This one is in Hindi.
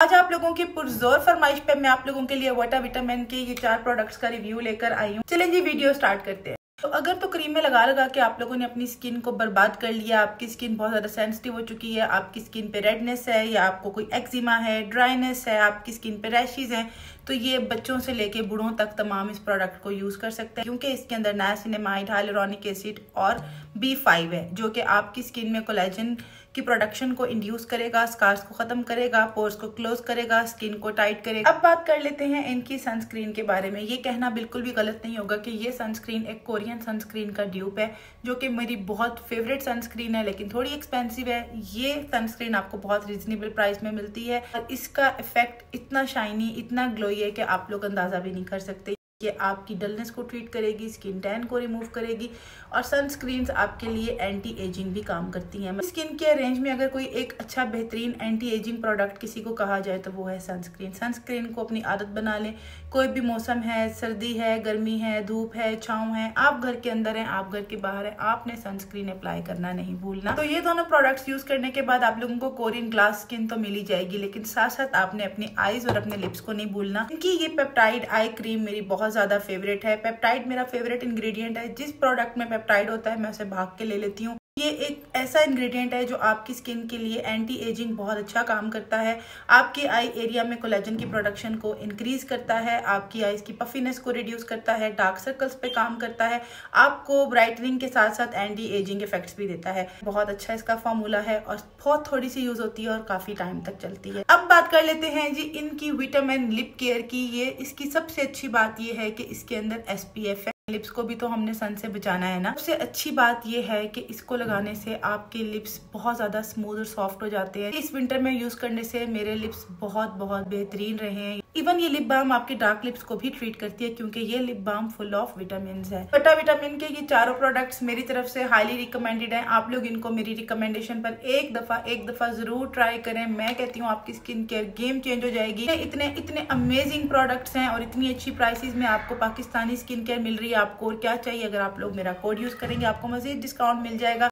आज आप लोगों की पुरजोर फरमाइश पे मैं आप लोगों के लिए वाटा विटामिन के ये चार प्रोडक्ट्स का रिव्यू लेकर आई हूँ। चलें जी वीडियो स्टार्ट करते हैं। तो अगर तो क्रीम में लगा लगा के आप लोगों ने अपनी स्किन को बर्बाद कर लिया, आपकी स्किन बहुत ज़्यादा सेंसिटिव हो चुकी है, आपकी स्किन पे रेडनेस है या आपको कोई एक्जिमा है ड्राइनेस है, आपकी स्किन पे रैशेज हैं तो ये बच्चों से लेके बूढ़ों तक तमाम इस प्रोडक्ट को यूज़ कर सकते हैं, क्योंकि इसके अंदर नासिनेमाइड हाइलोरॉनिक एसिड और बी फाइव है, जो कि आपकी स्किन में कोलेजन की प्रोडक्शन को इंड्यूस करेगा स्कार्स को खत्म करेगा पोर्स को क्लोज करेगा स्किन को टाइट करेगा। अब बात कर लेते हैं इनकी सनस्क्रीन के बारे में। ये कहना बिल्कुल भी गलत नहीं होगा कि ये सनस्क्रीन एक कोरियन सनस्क्रीन का ड्यूप है, जो कि मेरी बहुत फेवरेट सनस्क्रीन है, लेकिन थोड़ी एक्सपेंसिव है। ये सनस्क्रीन आपको बहुत रिजनेबल प्राइस में मिलती है और इसका इफ़ेक्ट इतना शाइनी इतना ग्लोई है कि आप लोग अंदाज़ा भी नहीं कर सकते। ये आपकी डलनेस को ट्रीट करेगी, स्किन टैन को रिमूव करेगी और सनस्क्रीन आपके लिए एंटी एजिंग भी काम करती हैं। स्किन केयर रेंज में अगर कोई एक अच्छा बेहतरीन एंटी एजिंग प्रोडक्ट किसी को कहा जाए तो वो है सनस्क्रीन। सनस्क्रीन को अपनी आदत बना लें। कोई भी मौसम है, सर्दी है, गर्मी है, धूप है, छाँव है, आप घर के अंदर हैं, आप घर के बाहर है, आपने सनस्क्रीन अप्लाई करना नहीं भूलना। तो ये दोनों प्रोडक्ट्स यूज़ करने के बाद आप लोगों को कोरियन ग्लास स्किन तो मिली जाएगी, लेकिन साथ साथ आपने अपनी आईज और अपने लिप्स को नहीं भूलना। क्योंकि ये पेप्टाइड आई क्रीम मेरी बहुत बहुत ज़्यादा फेवरेट है। पेप्टाइड मेरा फेवरेट इंग्रेडिएंट है। जिस प्रोडक्ट में पेप्टाइड होता है, मैं उसे भाग के ले लेती हूँ। ये एक ऐसा इंग्रेडिएंट है जो आपकी स्किन के लिए एंटी एजिंग बहुत अच्छा काम करता है। आपके आई एरिया में कोलेजन की प्रोडक्शन को इंक्रीज करता है, आपकी आईज की पफीनेस को रिड्यूस करता है डार्क सर्कल्स पे काम करता है, आपको ब्राइटनिंग के साथ साथ एंटी एजिंग इफेक्ट्स भी देता है। बहुत अच्छा इसका फॉर्मूला है और बहुत थोड़ी सी यूज़ होती है और काफ़ी टाइम तक चलती है। अब बात कर लेते हैं जी इनकी विटामिन लिप केयर की। ये इसकी सबसे अच्छी बात ये है कि इसके अंदर एस है। लिप्स को भी तो हमने सन से बचाना है ना। सबसे अच्छी बात यह है कि इसको लगाने से आपके लिप्स बहुत ज़्यादा स्मूथ और सॉफ्ट हो जाते हैं। इस विंटर में यूज़ करने से मेरे लिप्स बहुत बहुत बेहतरीन रहे हैं। इवन ये लिप बाम आपके डार्क लिप्स को भी ट्रीट करती है, क्योंकि ये lip balm full of vitamin है। बटा विटामिन के ये चारों प्रोडक्ट्स मेरी तरफ़ से हाईली रिकमेंडेड है। आप लोग इनको मेरी रिकमेंडेशन पर एक दफ़ा एक दफ़ा ज़रूर ट्राई करें। मैं कहती हूँ, आपकी स्किन केयर गेम चेंज हो जाएगी। इतने इतने अमेजिंग प्रोडक्ट्स हैं और इतनी अच्छी प्राइसेस में आपको पाकिस्तानी स्किन केयर मिल रही है। आपको और क्या चाहिए? अगर आप लोग मेरा कोड यूज़ करेंगे, आपको मजीद डिस्काउंट मिल जाएगा।